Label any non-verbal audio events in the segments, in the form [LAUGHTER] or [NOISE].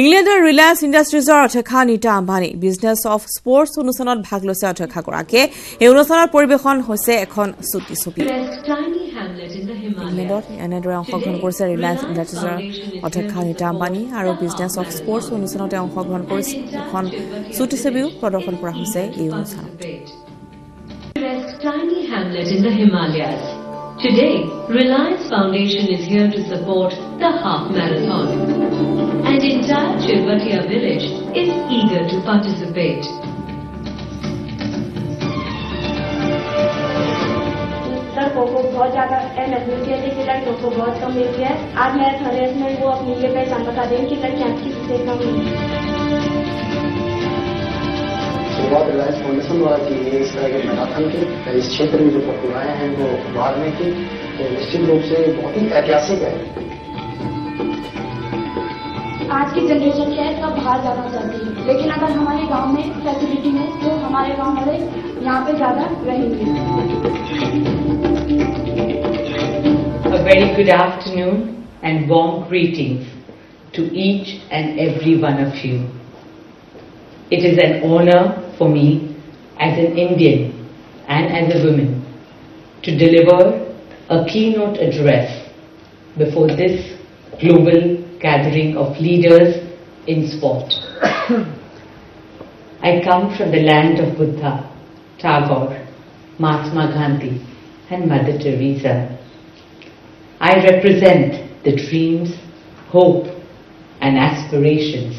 ইংলেণ্ডৰ ৰিলায়েন্স ইণ্ডাষ্ট্ৰিজৰ অধ্যক্ষা Nita Ambani business of sports অনুষ্ঠানত ভাগ লৈছে অধ্যক্ষাগৰাকীয়ে। এই অনুষ্ঠানৰ পৰিৱেশন হৈছে এখন চুটি ছবি ইংলেণ্ডত এনেদৰে অংশগ্ৰহণ কৰিছে ৰিলায়েন্স ইণ্ডাষ্ট্ৰিজৰ অধ্যক্ষা নীতা আম্বানী আৰু বিজনেছ অফ স্পৰ্টছ অনুষ্ঠানতে অংশগ্ৰহণ কৰিছে এখন চুটি ছবিও প্ৰদৰ্শন কৰা হৈছে এই অনুষ্ঠানত। Today, Reliance Foundation is here to support the half marathon. And entire Chirvatia village is eager to participate. लड़कों को बहुत ज्यादा अहमियत मिलती है लेकिन लड़कियों को बहुत कम मिलती है आज मैराथन रेस में वो अपनी ये पहचान बता दें कि लड़कियां किसी से कम नहीं शुरुआत रिलायंस फाउंडेशन द्वारा की गई इस तरह के मैराथन की इस क्षेत्र में जो प्रतिभाएँ हैं वो में की तो निश्चित रूप से बहुत ही ऐतिहासिक है। आज की जनरेशन क्या है सब बाहर जाना चाहती है। लेकिन अगर हमारे गाँव में फैसिलिटी है तो हमारे गाँव वाले यहाँ पे ज़्यादा रहेंगे। A very good afternoon and warm greetings to each and every one of you. It is an honor for me as an Indian and as a woman to deliver a keynote address before this global gathering of leaders in sport. [COUGHS] I come from the land of Buddha, Tagore, Mahatma Gandhi and Mother Teresa. I represent the dreams, hope and aspirations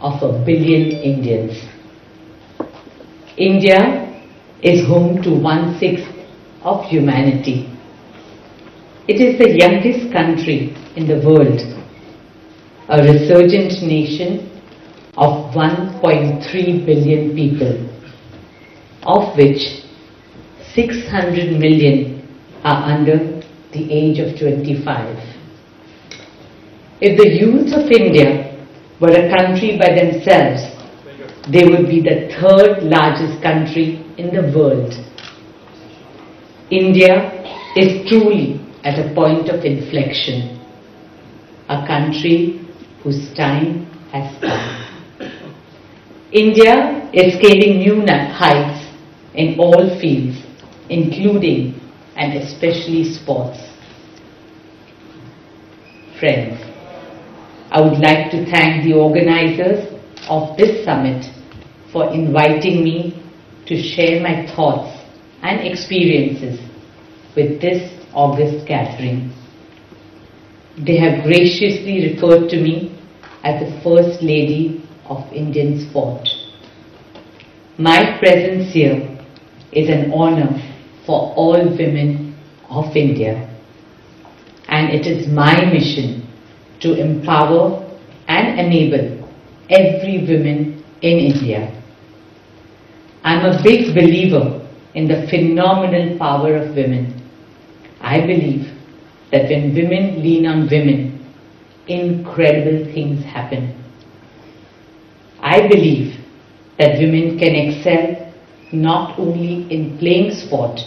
of a billion Indians. India is home to one-sixth of humanity. It is the youngest country in the world, a resurgent nation of 1.3 billion people, of which 600 million are under the age of 25. If the youth of India were a country by themselves, they would be the third largest country in the world. India is truly at a point of inflection, a country whose time has come. India is scaling new heights in all fields, including and especially sports. Friends, I would like to thank the organizers of this summit for inviting me to share my thoughts and experiences with this August gathering. They have graciously referred to me as the First Lady of Indian sport. My presence here is an honor for all women of India and it is my mission to empower and enable every woman in India. I'm a big believer in the phenomenal power of women. I believe that when women lean on women, incredible things happen. I believe that women can excel not only in playing sport,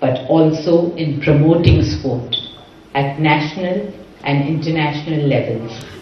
but also in promoting sport at national and international levels.